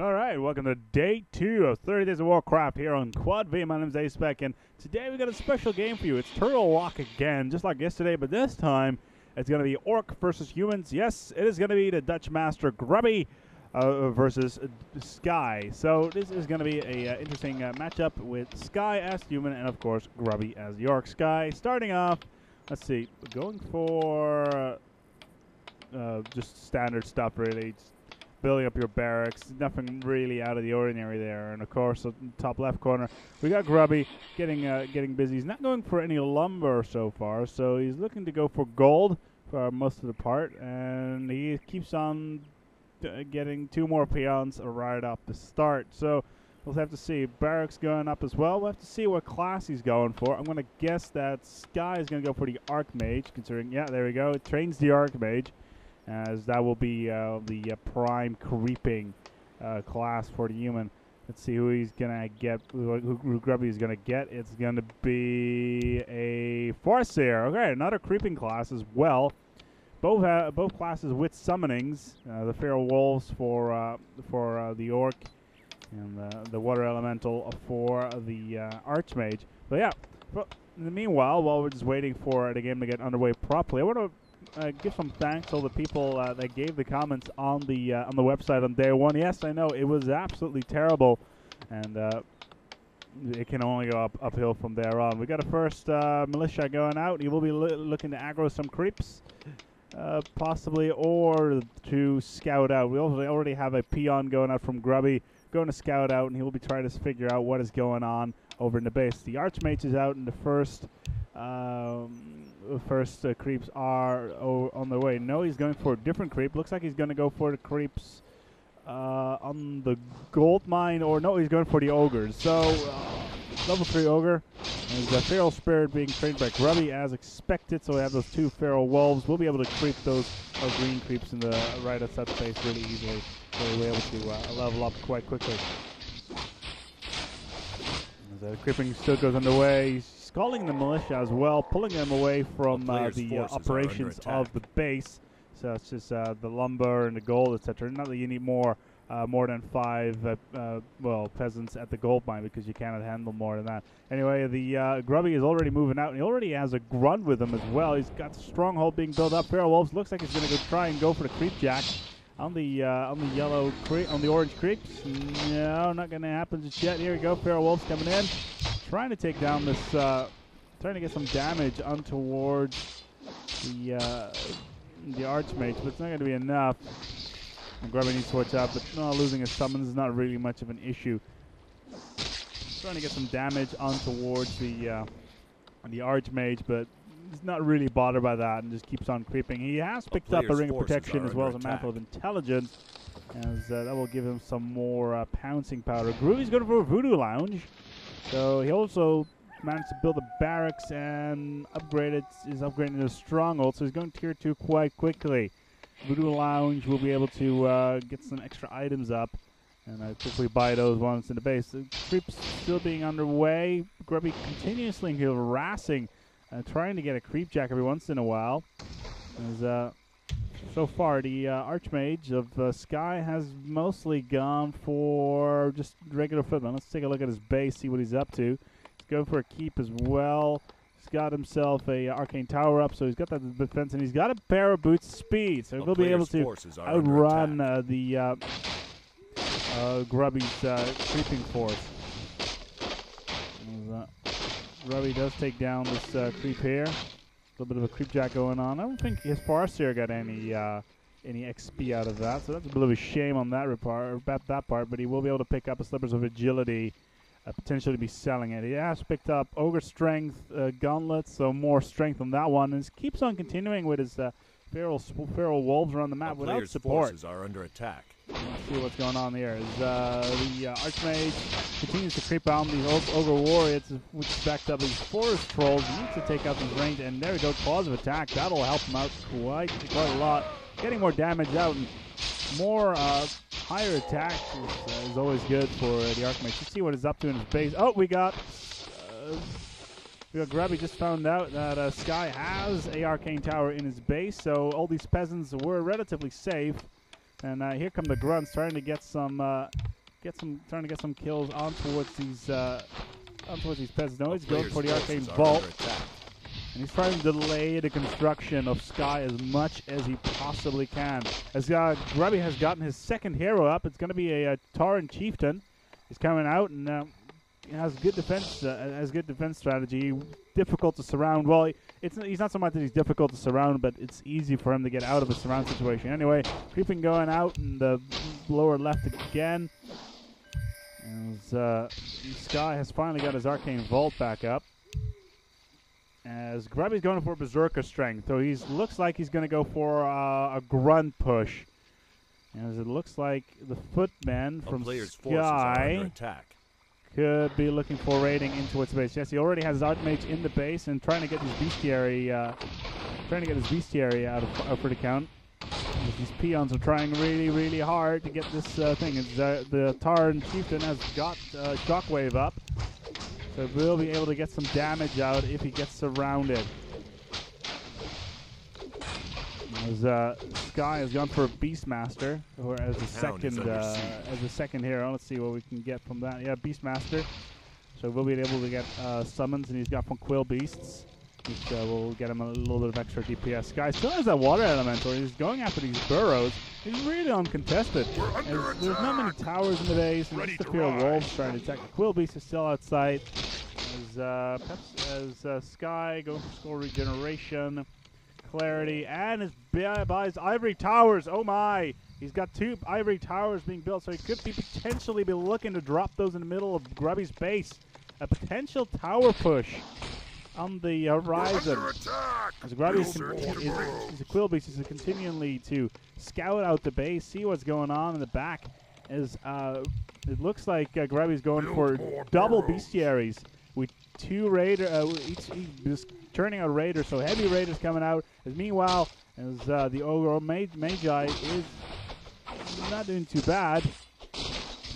All right, welcome to day two of 30 Days of Warcraft here on Quad V. My name name's Spec, and today we got a special game for you. It's Turtle Rock again, just like yesterday, but this time it's going to be Orc versus humans. Yes, it is going to be the Dutch Master Grubby uh, versus Sky. So this is going to be a uh, interesting uh, matchup with Sky as human and, of course, Grubby as the Orc. Sky starting off, let's see, going for uh, just standard stuff, really. Just building up your barracks. Nothing really out of the ordinary there. And of course, top left corner, we got Grubby getting uh, getting busy. He's not going for any lumber so far, so he's looking to go for gold for most of the part, and he keeps on uh, getting two more peons right off the start. So. We'll have to see. Barracks going up as well. We'll have to see what class he's going for. I'm going to guess that Sky is going to go for the Archmage, considering, yeah, there we go. It trains the Archmage as that will be uh, the uh, prime creeping uh, class for the human. Let's see who he's gonna get. Who, who Grubby is gonna get. It's gonna be a Farseer. Okay, another creeping class as well. Both uh, both classes with summonings. Uh, the Feral Wolves for uh, for the Orc, and the Water Elemental for the Archmage. But yeah. But in the meanwhile, while we're just waiting for the game to get underway properly, I want to uh, give some thanks to all the people uh, that gave the comments on the uh, on the website on day one. Yes, I know it was absolutely terrible, and uh, it can only go up uphill from there on. We got a first uh, militia going out. He will be looking to aggro some creeps, uh, possibly, or to scout out. We already have a peon going out from Grubby, going to scout out, and he will be trying to figure out what is going on over in the base. The Archmage is out in the first. Um, first uh, creeps are on the way. No, he's going for a different creep. Looks like he's going to go for the creeps uh, on the gold mine, or no, he's going for the ogres. So, uh, level 3 ogre. There's a feral spirit being trained by Grubby as expected, so we have those two feral wolves. We'll be able to creep those uh, green creeps in the right outside the face really easily. So we'll be able to uh, level up quite quickly. The creeping still goes underway. He's calling the militia as well, pulling them away from uh, the uh, operations of the base, such as uh, the lumber and the gold, etc. Not that you need more. Uh, more than five, uh, uh, well, peasants at the gold mine because you cannot handle more than that. Anyway, the Grubby is already moving out, and he already has a grunt with him as well. He's got stronghold being built up. Feral Wolves looks like he's going to go try and go for the creep jack on the uh, on the yellow creep on the orange creeps. No, not going to happen just yet. Here we go. Feral Wolves coming in trying to take down this, uh, trying to get some damage on towards the uh, the Archmage, but it's not going to be enough. Grubby needs to watch out, but no, losing his summons is not really much of an issue. Trying to get some damage on towards the uh, the Archmage, but he's not really bothered by that and just keeps on creeping. He has picked up a Ring of Protection as well as a Mantle of Intelligence, as uh, that will give him some more uh, pouncing power. Grubby's going for a Voodoo Lounge. So he also managed to build a barracks and upgraded is upgrading the stronghold. So he's going tier two quite quickly. Voodoo Lounge will be able to uh, get some extra items up and uh, quickly buy those ones in the base. The creeps still being underway. Grubby continuously harassing, uh, trying to get a creep jack every once in a while. As, uh, so far, the uh, Archmage of uh, Sky has mostly gone for just regular footman. Let's take a look at his base, see what he's up to. He's going for a keep as well. He's got himself a uh, arcane tower up, so he's got that defense, and he's got a pair of boots speed, so he'll be able to outrun uh, the uh, uh, Grubby's uh, creeping force. Grubby does take down this creep here A little bit of a creep jack going on. I don't think his Farseer got any uh, any XP out of that, so that's a bit of a shame on that part, that part. But he will be able to pick up a slippers of agility, uh, potentially be selling it. He has picked up ogre strength uh, gauntlets, so more strength on that one, and keeps on continuing with his uh, feral feral wolves on the map without support. forces are under attack. Let's see what's going on here. Is uh, the uh, Archmage continues to creep on these Ogre Warriors, which backed up these Forest Trolls. He needs to take out these range, and there we go, Claws of Attack. That'll help him out quite, quite a lot. Getting more damage out, and more uh, higher attack is, uh, is, always good for the Archmage. Let's see what he's up to in his base. Oh, we got... Uh, Grubby just found out that uh, Sky has a arcane tower in his base, so all these peasants were relatively safe. And uh, here come the grunts trying to get some, uh, get some, trying to get some kills on towards these, uh, on towards these peasants. No, he's going for the arcane vault, and he's trying to delay the construction of Sky as much as he possibly can. As uh, Grubby has gotten his second hero up, it's going to be a, a Tauren Chieftain. He's coming out and uh, has good defense, uh, has good defense strategy. Difficult to surround. Well, it's he's not so much that he's difficult to surround, but it's easy for him to get out of a surround situation. Anyway, creeping going out in the lower left again. As uh, Sky has finally got his arcane vault back up. As Grubby's going for berserker strength, so he looks like he's going to go for uh, a grunt push. As it looks like the footman from Sky could be looking for raiding into its base. Yes, he already has his Archmage in the base and trying to get his bestiary, uh, trying to get his bestiary out of uh, for the count. These peons are trying really, really hard to get this uh, thing. Uh, the Tauren Chieftain has got uh, Shockwave up, so we'll be able to get some damage out if he gets surrounded. As uh, Sky has gone for Beastmaster, or as a second uh, as a second hero. Let's see what we can get from that. Yeah, Beastmaster. So we'll be able to get uh, summons, and he's got from Quill Beasts, which uh, will get him a little bit of extra DPS. Sky still has that Water Elemental. He's going after these burrows. He's really uncontested. there's not many towers in the base, and just the feral wolves trying to attack. The Quill Beast is still outside. As, uh, as uh, Sky goes for score regeneration clarity, and his buys ivory towers. Oh my! He's got two ivory towers being built, so he could be potentially be looking to drop those in the middle of Grubby's base. A potential tower push on the horizon. As Grubby is, is, is a quill beast, is continually to scout out the base, see what's going on in the back. As uh, it looks like uh, Grubby's going for double bestiaries with two raider, uh, each, each turning out raiders. So heavy raiders coming out. As meanwhile, as uh, the ogre Magi is not doing too bad.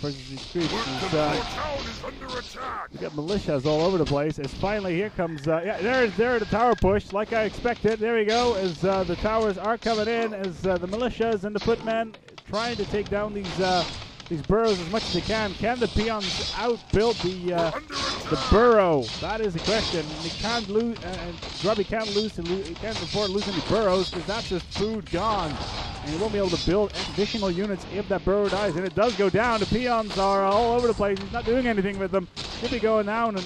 Versus these creeps. Uh, we got militias all over the place. As finally here comes, uh, yeah, there's there the tower push, like I expected. There we go. As uh, the towers are coming in, as uh, the militias and the footmen trying to take down these uh, these burrows as much as they can. Can the peons outbuild the uh, the burrow? That is the question. He can't lose, uh, and Grubby can't lose to lo he can't afford losing the burrows because that's just food gone. And he won't be able to build additional units if that burrow dies. And it does go down. The peons are all over the place. He's not doing anything with them. He'll be going down. And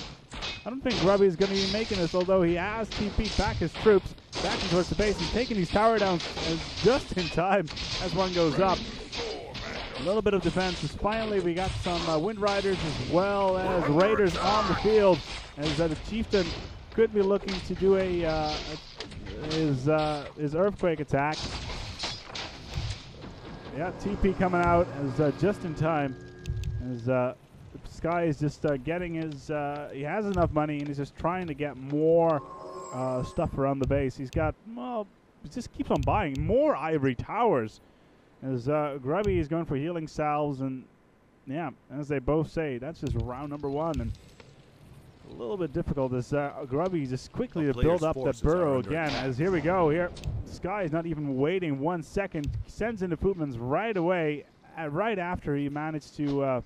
I don't think Grubby is going to be making this, although he has TP back his troops back towards the base. He's taking these tower downs just in time as one goes up. A little bit of defense. As finally, we got some uh, Wind Riders as well as Raiders on the field. As uh, the Chieftain could be looking to do a, uh, his uh, his Earthquake attack. Yeah, TP coming out as uh, just in time. As uh, Sky is just getting his, he has enough money and he's just trying to get more stuff around the base. He's got, well, he just keeps on buying more ivory towers. As uh, Grubby is going for healing salves, and yeah, as they both say, that's just round number one. And a little bit difficult as uh, Grubby just quickly to build up the burrow again. As here we go, here Sky is not even waiting one second, sends in the Footmans right away, uh, right after he managed to uh,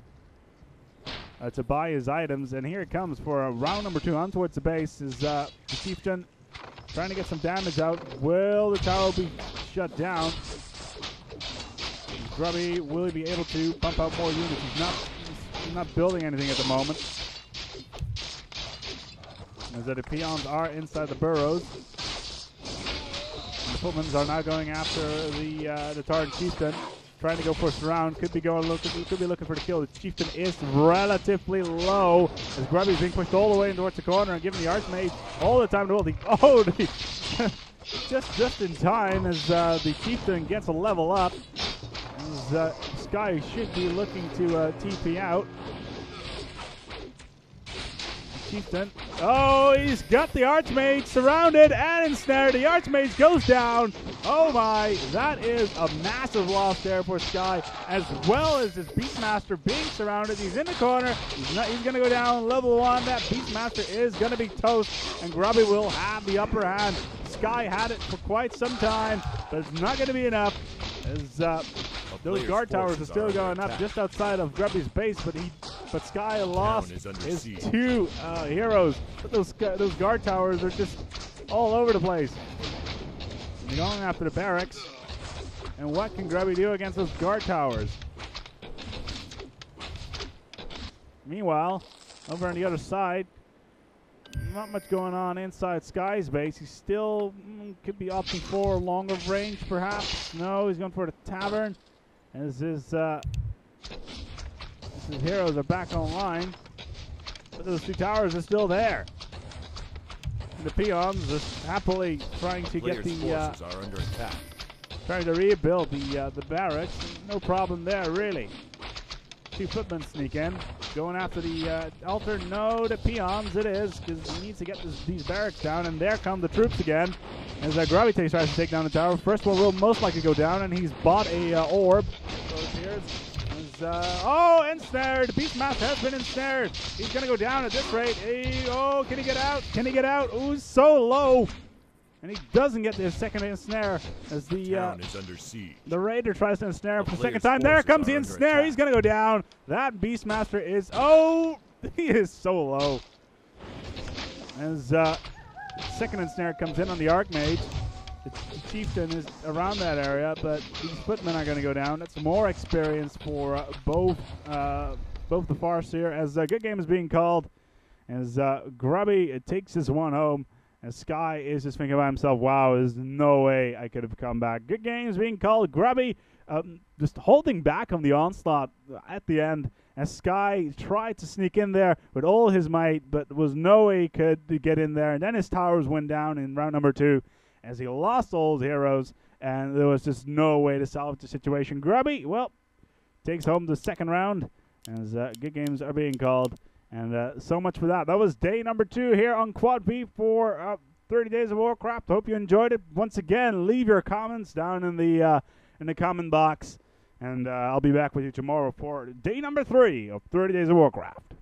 uh, to buy his items. And here it comes for round number two. On towards the base is uh, the Chieftain trying to get some damage out. Will the tower be shut down? Grubby, will he be able to pump out more units? He's not, he's not building anything at the moment. As the peons are inside the burrows. The footmans are now going after the uh, the Tauren Chieftain. Trying to go for surround. Could be going look could be looking for the kill. The Chieftain is relatively low. As Grubby's being pushed all the way towards the corner and giving the Archmage all the time to hold. Oh, the just just in time as uh, the Chieftain gets a level up uh, Sky should be looking to uh, TP out. Chieftain. Oh, he's got the Archmage surrounded and ensnared. The Archmage goes down. Oh my, that is a massive loss there for Sky, as well as his Beastmaster being surrounded. He's in the corner. He's, he's going to go down level one. That Beastmaster is going to be toast, and Grubby will have the upper hand. Sky had it for quite some time, but it's not going to be enough. As uh, those guard towers are still going up just outside of Grubby's base, but he, but Sky lost his siege. two uh, heroes. But those those guard towers are just all over the place. They're going after the barracks. And what can Grubby do against those guard towers? Meanwhile, over on the other side, not much going on inside Sky's base. He still mm, could be opting for longer range, perhaps. No, he's going for the tavern. As his, uh, as his heroes are back online. But those two towers are still there. And the peons are happily trying to get the uh, forces are under attack. trying to rebuild the uh, the barracks. No problem there, really. Two footmen sneak in, going after the uh, altar. No, the peons it is, because he needs to get this, these barracks down. And there come the troops again. As uh, Grubby tries to take down the tower. First one will most likely go down, and he's bought a uh, orb. So it appears. As, uh, oh, ensnared! Beastmaster has been ensnared. He's gonna go down at this rate. Hey, oh, can he get out? Can he get out? Ooh, so low. And he doesn't get the second ensnare as the uh, is the Raider tries to ensnare him The for the second time. There comes the ensnare. He's going to go down. That Beastmaster is. Oh, he is so low. As uh, second ensnare comes in on the Archmage. The Chieftain is around that area, but these footmen are going to go down. That's more experience for uh, both uh, both the Farseer. As a good game is being called, as uh, Grubby uh, takes his one home. And Sky is just thinking about himself, wow, there's no way I could have come back. Good game is being called. Grubby um, just holding back on the onslaught at the end. As Sky tried to sneak in there with all his might, but was no way he could get in there. And then his towers went down in round number two as he lost all his heroes. And there was just no way to salvage the situation. Grubby, well, takes home the second round as uh, good games are being called. And uh, so much for that. That was day number two here on Quad V for uh, 30 Days of Warcraft. Hope you enjoyed it. Once again, leave your comments down in the uh, in the comment box, and uh, I'll be back with you tomorrow for day number three of 30 Days of Warcraft.